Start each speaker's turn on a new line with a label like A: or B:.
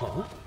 A: Huh?